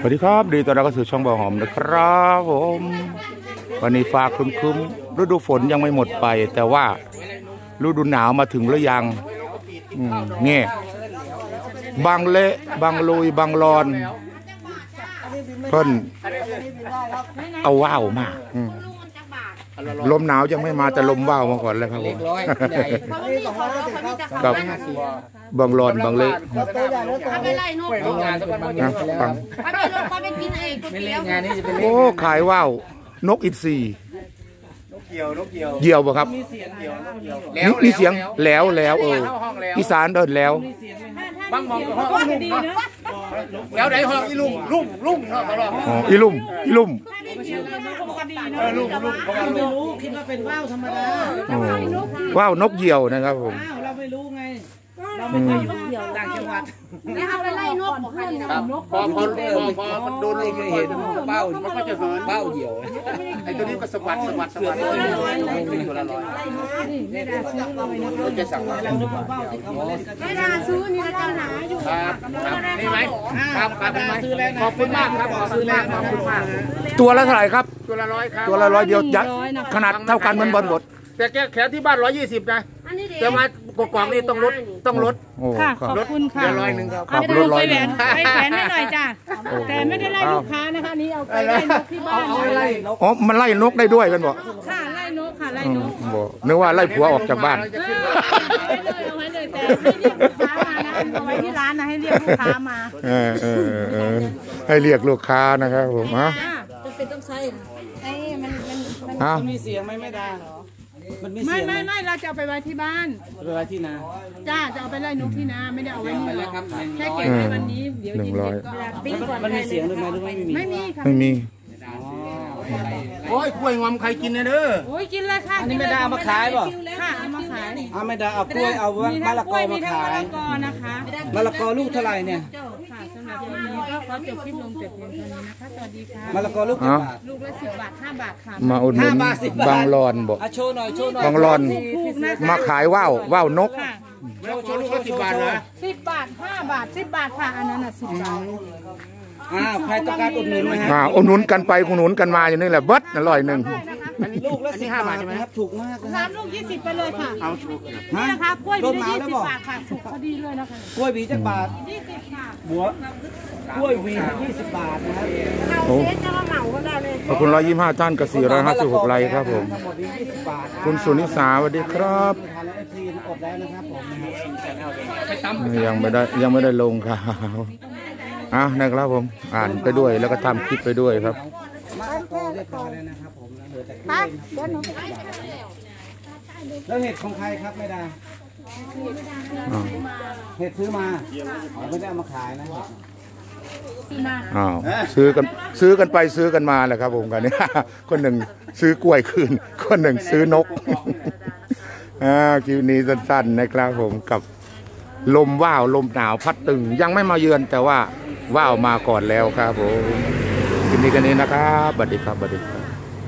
สวัสดีครับ ดีตอนรับเข้าสู่ช่องบ่อหอมนะครับผมวันนี้ฟ้าครึมๆฤดูฝนยังไม่หมดไป แต่ว่าฤดูหนาวมาถึงหรือยังเงี้ยบางเละบางลุยบางรอนเพิ่นเอาว้าวมาอืม ลมหนาวยังไม่มาแต่ลมว่าวมาก่อนแล้วครับผมร้อยใหญ่กับบางรอนบางเละเขาไปไล่นกโรงงานสักวันบางอนะย่างไปแล้วฟังเขาไปรถเขาไปกินเองก๋วยไม่เตี๋เล่ยนว งานนี้จะเป็นเล่นโอ้ขายว่าว นกอินทรีเกี่ยวนกเกี่ยวเหยี่ยวบ่ครับมีเสียงเกี่ยวนกเกี่ยวมีมีเสียงแล้วแล้วเออเข้าห้องแล้วอีสานเดินแล้วบางมองห้องดีนะแล้วไหนห้องอีลุงลุงลุงเนาะตลอดอ๋ออีลุ่มอีลุ่ม เออลุงลุงเขาว่าลุงรู้คิดว่าเป็นว่าวธรรมดาโอ้ว้าวนกเหยี่ยวนะครับผมอ้าวเราไม่รู้ไงเราไม่เคยอยู่ต่างจังหวัดแล้วเขาไปไล่นกบอกให้นะครับพอพอพอพอมันโดนลมเห็นเป้ามันก็จะเหินเป้าเหี่ยวไอ้ตัวนี้ก็สะบัดสะบัดสะบัดตัวละร้อย ตัวละร้อยจะสั่งมาไม่ได้ซื้อนี่เราหนาอยู่ครับครับนี่ไหมครับครับนี่ไหมขอบคุณมากครับขอบคุณมากขอบคุณมากตัวละเท่าไหร่ครับ ตัวละร้อยครับตัวละร้อยเดียวยัดขนาดเท่ากันเหมันบอลบดแต่แกแขนที่บ้านร้อยยี่สิบนะอันนี้เด็กแต่มากกองนี่ต้องลดต้องลดโอ้ค่ะครัขบอบคุณค่ะเดี๋ยวร้อยหนึ่งครับครับไม่รได้ถร้อยไปหแหวนึ่งนไปแหวนให้หน่อยจ้ะแต่ไม่ได้ไล่ลูกค้านะคะอันนี่เอาไปไล่นกที่บ้านอ๋อมันไล่นกได้ด้วยกันบ่ค่ะไล่นก ค่ะไล่อืนมกบ่นึกว่าไล่ผัวออกจากบ้าน เอาไว้เลยเอาไว้เลยแต่ให้เรียกลูกค้ามานะเอาไว้ที่ร้านนะให้เรียกลูกค้ามาเออเออเออให้เรียกลูกค้านะครับผมฮะจ้าไอ้มันมันมันฮะมันมีเสียงไหมไม่ได้มันมีไม่เสียงไหมไม่ไม่เราจะเอาไปไว้ที่บ้าน เวลาที่นาจ้าจะเอาไปไล่นกที่นาไม่ได้เอาไว้นี่หรอกครับแค่เก็บไว้วันนี้เดี๋ยวหนึ่งเย็นร้อยๆก็ปิ้งก่อนมันมีเสียงหรือไม่หรือไม่มีไม่มีค่ะไม่มี โอ้ยกล้วยงอมใครกินนะเด้อโอ้ยกินเลยค่ะอันนี้ไม่ได้เอามาขายป่ะค่ะเอามาขายอ้าวไม่ได้เอากล้วยเอามีมะทั้งละกกล้อวยมามีทั้งขามะยละกอนะคะมะละกอลูกเท่าไหร่เนี่ยค่ะสำหรับวันนี้ก็ขอจบคลิปลงแต่เพียงเท่านี้นะคะสวัสดีค่ะมะละกอลูกกี่บาทลูกละสิบบาทห้าบาทค่ะมาอุดหนุนห้าบาทสิบบาทบางรอนบ่อะโชว์หน่อยโชว์หน่อยบางรอนถูกนะคะมาขายว่าวว่าวนกค่ะแล้วโชว์ลูกละสิบบาทนะสิบบาทห้าบาทสิบบาทค่ะอันนั้นอะสิบบาท อ้าวใครต้องการอุดหนุนไหมฮะอ่าอุดหนุนกันไปอุดหนุนกันมาอย่างนี้แหละเบิดอร่อยหนึ่งลูกละสิบบาทนะครับถูกมากนะสามลูกยี่สิบไปเลยค่ะเอาถูกนี่นะคะกล้วยต้มีนได้ไม้ยี่แล้วสิบบอกบาทค่ะสุกพอดีเลยนะคะกล้วยหวีจักบาทยี่สิบค่ะหัวกล้วยหวียี่สิบบาทนะครับโอ้เซ็ตจะมาเหมาก็ได้เลยขอบคุณร้อยยี่ห้าท่านกับสี่ร้อยห้าสิบหกไลค์ครับผม ทั้งหมดนี้ยี่สิบบาทคุณสุนิสาสวัสดีครับทานแล้วเอฟซีอดแล้วนะครับผมนะครับ ยังไม่ได้ยังไม่ได้ลงครับ อะนะครับผมอ่านไปด้วยแล้วก็ทำคลิปไปด้วยครับมะละกอเรียบร้อยแล้วนะครับผมนะเหลือแต่กไปล้วยเดี๋ยวหนูไปแล้วเห็ดของใครครับแม่ดาอ่าเห็ดซื้อมาอ๋อไม่ได้เอามาขายนะอ้าวซื้อกันซื้อกันไปซื้อกันมาแหละครับผมกันนี้ คนหนึ่งซื้อกล้วยคืน คนหนึ่งซื้อนก อ่าคลิวนี้สั้นๆนะครับผมกับลมว่าวลมหนาวพัดตึงยังไม่มาเยือนแต่ว่า ว่าวมาก่อนแล้วครับผมคลิปนี้กันนี้นะครับสวัสดีครับสวัสดีครับ